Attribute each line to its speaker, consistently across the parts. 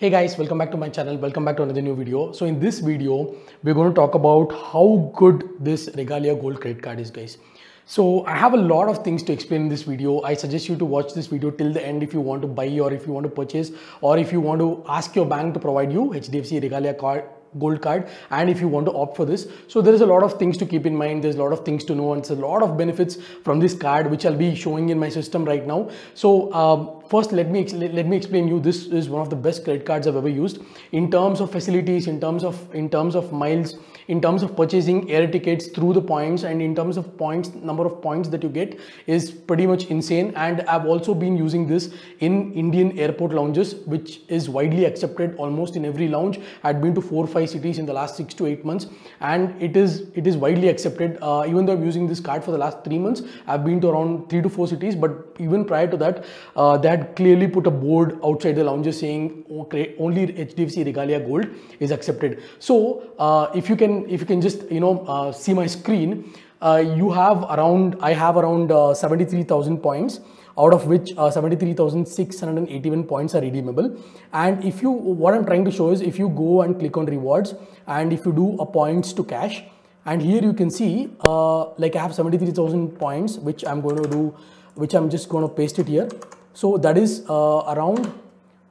Speaker 1: Hey guys, welcome back to my channel. Welcome back to another new video. So in this video, we're going to talk about how good this Regalia Gold credit card is guys. So I have a lot of things to explain in this video. I suggest you to watch this video till the end if you want to buy or if you want to purchase or if you want to ask your bank to provide you HDFC Regalia card gold card and if you want to opt for this so there is a lot of things to keep in mind there's a lot of things to know and there's a lot of benefits from this card which i'll be showing in my system right now so um, first let me let me explain you this is one of the best credit cards i've ever used. In terms of facilities in terms of in terms of miles in terms of purchasing air tickets through the points and in terms of points number of points that you get is pretty much insane. And i've also been using this in indian airport lounges which is widely accepted almost in every lounge. I've been to four or five cities in the last six to eight months and it is it is widely accepted. Uh, even though i'm using this card for the last three months i've been to around three to four cities but even prior to that uh, they had clearly put a board outside the lounges saying okay, only hdfc regalia gold is accepted so uh, if you can if you can just you know uh, see my screen uh, you have around i have around uh, 73000 points out of which uh, 73,681 points are redeemable. And if you, what I'm trying to show is if you go and click on rewards and if you do a points to cash, and here you can see, uh, like I have 73,000 points, which I'm going to do, which I'm just going to paste it here. So that is uh, around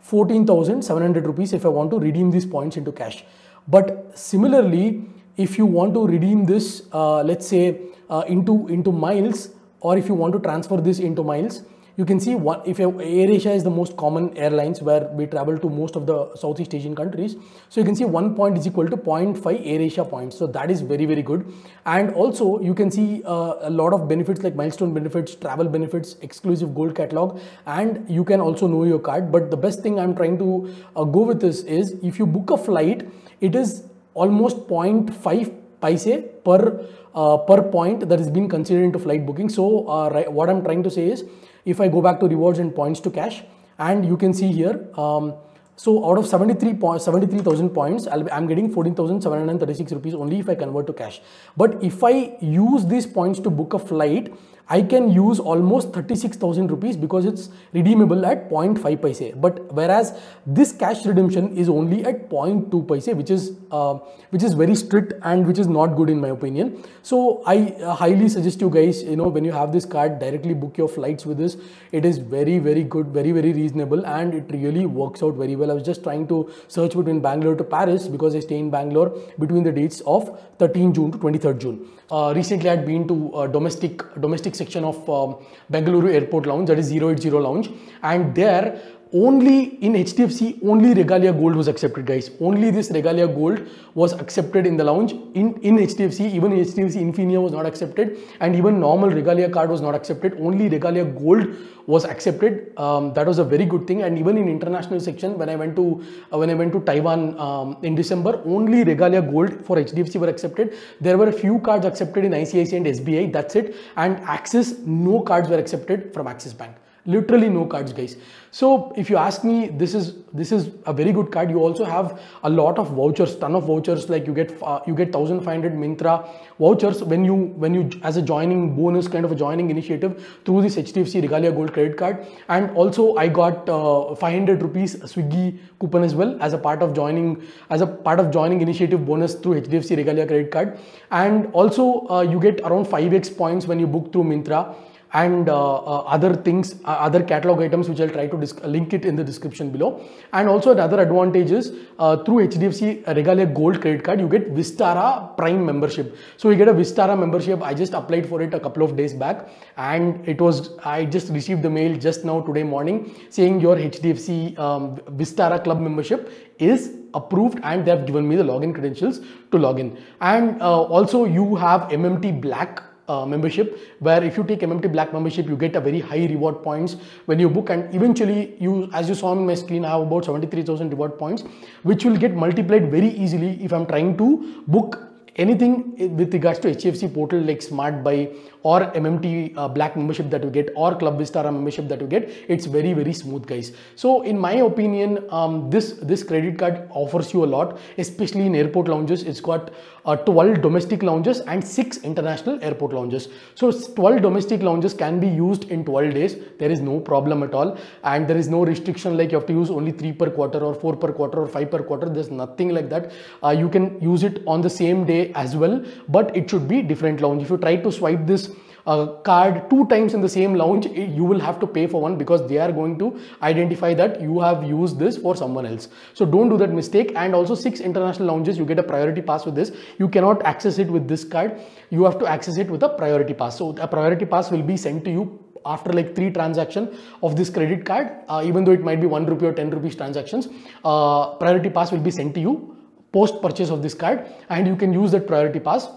Speaker 1: 14,700 rupees if I want to redeem these points into cash. But similarly, if you want to redeem this, uh, let's say uh, into, into miles, or if you want to transfer this into miles, you can see what if AirAsia is the most common airlines where we travel to most of the Southeast Asian countries. So you can see one point is equal to 0.5 AirAsia points. So that is very, very good. And also you can see uh, a lot of benefits like milestone benefits, travel benefits, exclusive gold catalog, and you can also know your card. But the best thing I'm trying to uh, go with this is if you book a flight, it is almost 0.5 paise per uh, per point that is being considered into flight booking. So uh, right, what I'm trying to say is if I go back to rewards and points to cash and you can see here um, so out of 73 point, 73,000 points, i am getting 14,736 rupees only if I convert to cash. But if I use these points to book a flight, I can use almost 36,000 rupees because it's redeemable at 0.5 paise. But whereas this cash redemption is only at 0.2 paise, which is uh, which is very strict and which is not good in my opinion. So I uh, highly suggest you guys, you know, when you have this card, directly book your flights with this. It is very very good, very very reasonable, and it really works out very well. I was just trying to search between Bangalore to Paris because I stay in Bangalore between the dates of 13 June to 23rd June. Uh, recently, I had been to uh, domestic domestic section of um, Bengaluru Airport Lounge, that is 080 Lounge, and there only in HDFC, only Regalia Gold was accepted, guys. Only this Regalia Gold was accepted in the lounge. In, in HDFC, even HDFC Infinia was not accepted, and even normal Regalia card was not accepted. Only Regalia Gold was accepted. Um, that was a very good thing. And even in international section, when I went to uh, when I went to Taiwan um, in December, only Regalia Gold for HDFC were accepted. There were a few cards accepted in ICICI and SBI. That's it. And Axis, no cards were accepted from Axis Bank literally no cards guys. So if you ask me this is this is a very good card. You also have a lot of vouchers ton of vouchers. Like you get uh, you get 1500 Myntra vouchers when you when you as a joining bonus kind of a joining initiative through this hdfc regalia gold credit card. And also i got uh, 500 rupees swiggy coupon as well as a part of joining as a part of joining initiative bonus through hdfc regalia credit card. And also uh, you get around 5x points when you book through Myntra and uh, uh, other things, uh, other catalog items which I'll try to link it in the description below. And also another advantage is through HDFC Regalia Gold credit card, you get Vistara Prime membership. So you get a Vistara membership. I just applied for it a couple of days back and it was, I just received the mail just now today morning saying your HDFC um, Vistara club membership is approved and they have given me the login credentials to log in. And uh, also you have MMT Black uh, membership where if you take MMT Black membership you get a very high reward points. When you book and eventually you as you saw on my screen I have about 73,000 reward points which will get multiplied very easily if I'm trying to book anything with regards to HDFC portal like Smart Buy or MMT uh, Black membership that you get or Club Vistara membership that you get, it's very very smooth, guys. So in my opinion, um, this this credit card offers you a lot, especially in airport lounges. It's got uh, 12 domestic lounges and six international airport lounges. So 12 domestic lounges can be used in 12 days. There is no problem at all, and there is no restriction like you have to use only three per quarter or four per quarter or five per quarter. There's nothing like that. Uh, you can use it on the same day as well, but it should be different lounge. If you try to swipe this uh, card two times in the same lounge, you will have to pay for one because they are going to identify that you have used this for someone else. So don't do that mistake. And also six international lounges, you get a priority pass with this. You cannot access it with this card. You have to access it with a priority pass. So a priority pass will be sent to you after like three transaction of this credit card, uh, even though it might be one rupee or 10 rupees transactions, uh, priority pass will be sent to you post purchase of this card and you can use that priority pass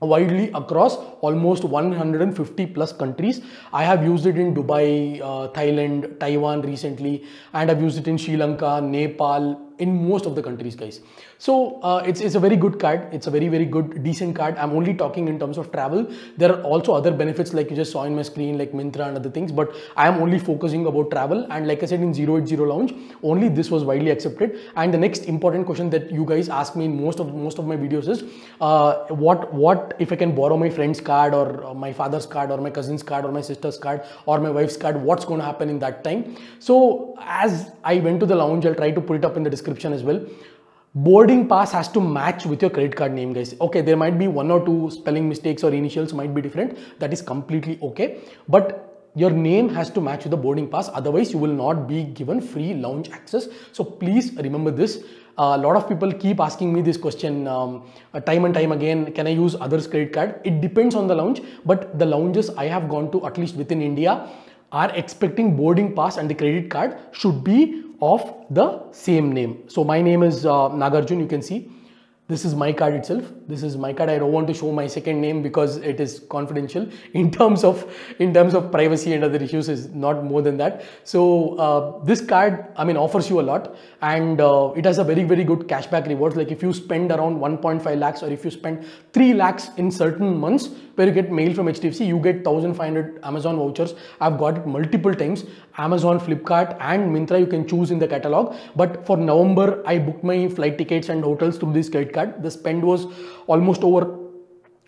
Speaker 1: widely across almost 150 plus countries. I have used it in Dubai, uh, Thailand, Taiwan recently, and I've used it in Sri Lanka, Nepal, in most of the countries, guys. So uh, it's, it's a very good card. It's a very, very good, decent card. I'm only talking in terms of travel. There are also other benefits like you just saw in my screen like Myntra and other things, but I am only focusing about travel. And like I said in 080 Lounge, only this was widely accepted. And the next important question that you guys ask me in most of most of my videos is, uh, what what if I can borrow my friend's card or my father's card or my cousin's card or my sister's card or my wife's card? What's going to happen in that time? So as I went to the lounge, I'll try to put it up in the description as well. Boarding pass has to match with your credit card name guys. Okay there might be one or two spelling mistakes or initials might be different. That is completely okay. But your name has to match with the boarding pass. Otherwise you will not be given free lounge access. So please remember this. A lot of people keep asking me this question um, uh, time and time again can i use others credit card? It depends on the lounge but the lounges i have gone to at least within india are expecting boarding pass and the credit card should be of the same name. So my name is uh, Nagarjun, you can see. This is my card itself. This is my card. I don't want to show my second name because it is confidential in terms of in terms of privacy and other issues is not more than that. So uh, this card, I mean, offers you a lot and uh, it has a very, very good cashback rewards. Like if you spend around 1.5 lakhs or if you spend 3 lakhs in certain months where you get mail from HDFC, you get 1500 Amazon vouchers. I've got it multiple times. Amazon, Flipkart and Myntra you can choose in the catalog. But for November, I booked my flight tickets and hotels through this credit card. The spend was almost over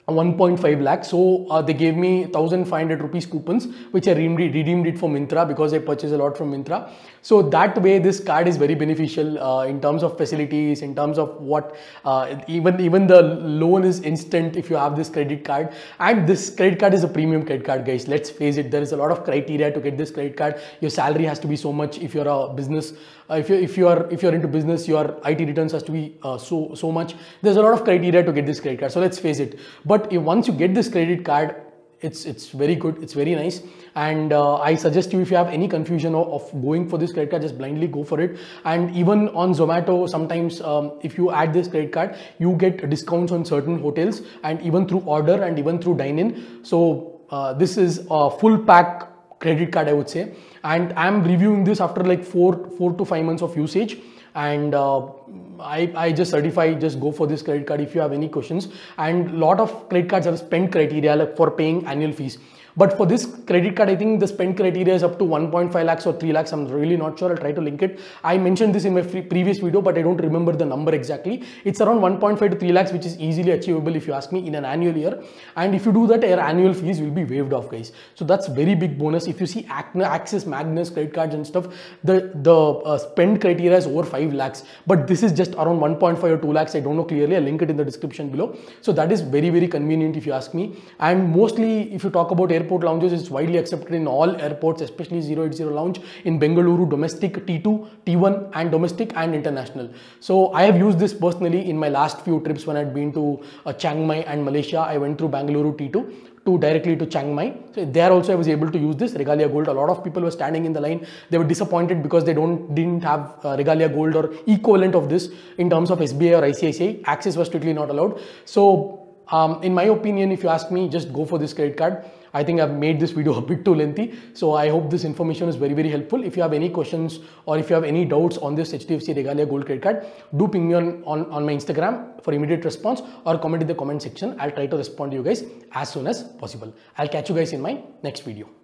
Speaker 1: 1.5 lakh so uh, they gave me 1500 rupees coupons which i redeemed, redeemed it for Myntra because i purchase a lot from Myntra so that way this card is very beneficial uh, in terms of facilities in terms of what uh, even even the loan is instant if you have this credit card. And this credit card is a premium credit card guys. Let's face it there is a lot of criteria to get this credit card. Your salary has to be so much if you're a business uh, if you if you are if you're into business your IT returns has to be uh, so so much. There's a lot of criteria to get this credit card. So let's face it. but if once you get this credit card it's it's very good it's very nice. And uh, i suggest you if you have any confusion of, of, going for this credit card just blindly go for it. And even on zomato sometimes um, if you add this credit card you get discounts on certain hotels and even through order and even through dine in so uh, this is a full pack credit card i would say. And i'm reviewing this after like four four to five months of usage and uh, I, I just certify just go for this credit card if you have any questions. And lot of credit cards have spend criteria like for paying annual fees but for this credit card, I think the spend criteria is up to 1.5 lakhs or 3 lakhs. I'm really not sure. I'll try to link it. I mentioned this in my previous video, but I don't remember the number exactly. It's around 1.5 to 3 lakhs, which is easily achievable if you ask me in an annual year. And if you do that, your annual fees will be waived off, guys. So that's very big bonus. If you see Axis, Magnus, credit cards and stuff, the, the uh, spend criteria is over 5 lakhs. But this is just around 1.5 or 2 lakhs. I don't know clearly. I'll link it in the description below. So that is very, very convenient if you ask me. And mostly if you talk about air airport lounges is widely accepted in all airports, especially 080 lounge in Bengaluru, domestic T2, T1 and domestic and international. So I have used this personally in my last few trips when I'd been to uh, Chiang Mai and Malaysia. I went through Bengaluru T2 to directly to Chiang Mai. So there also I was able to use this Regalia Gold. A lot of people were standing in the line. They were disappointed because they don't didn't have uh, Regalia Gold or equivalent of this in terms of SBI or ICICI. Axis was strictly not allowed. So um, in my opinion, if you ask me, just go for this credit card. I think I've made this video a bit too lengthy. So I hope this information is very, very helpful. If you have any questions or if you have any doubts on this HDFC Regalia Gold Credit Card, do ping me on, on, on my Instagram for immediate response or comment in the comment section. I'll try to respond to you guys as soon as possible. I'll catch you guys in my next video.